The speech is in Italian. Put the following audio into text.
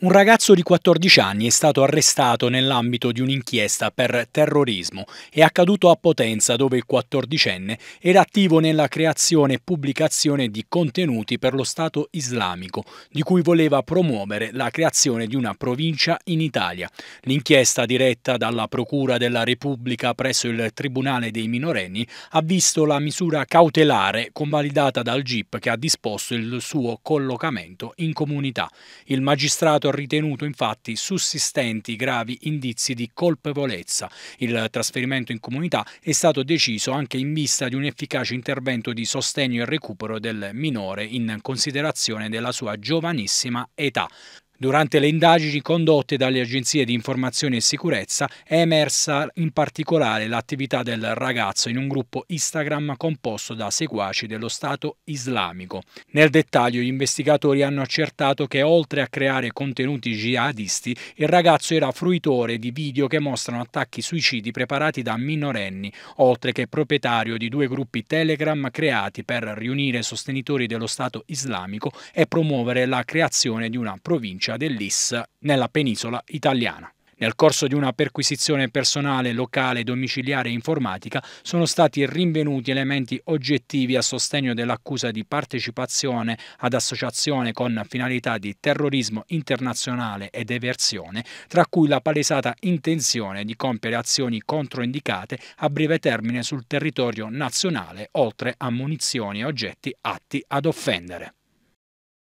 Un ragazzo di 14 anni è stato arrestato nell'ambito di un'inchiesta per terrorismo. È accaduto a Potenza dove il 14enne era attivo nella creazione e pubblicazione di contenuti per lo Stato islamico, di cui voleva promuovere la creazione di una provincia in Italia. L'inchiesta diretta dalla Procura della Repubblica presso il Tribunale dei minorenni ha visto la misura cautelare convalidata dal GIP che ha disposto il suo collocamento in comunità. Il magistrato ha ritenuto infatti sussistenti gravi indizi di colpevolezza. Il trasferimento in comunità è stato deciso anche in vista di un efficace intervento di sostegno e recupero del minore in considerazione della sua giovanissima età. Durante le indagini condotte dalle agenzie di informazione e sicurezza è emersa in particolare l'attività del ragazzo in un gruppo Instagram composto da seguaci dello Stato islamico. Nel dettaglio gli investigatori hanno accertato che oltre a creare contenuti jihadisti, il ragazzo era fruitore di video che mostrano attacchi suicidi preparati da minorenni, oltre che proprietario di due gruppi Telegram creati per riunire sostenitori dello Stato islamico e promuovere la creazione di una provincia provincia dell'Is nella penisola italiana. Nel corso di una perquisizione personale, locale, domiciliare e informatica sono stati rinvenuti elementi oggettivi a sostegno dell'accusa di partecipazione ad associazione con finalità di terrorismo internazionale ed eversione, tra cui la palesata intenzione di compiere azioni controindicate a breve termine sul territorio nazionale, oltre a munizioni e oggetti atti ad offendere.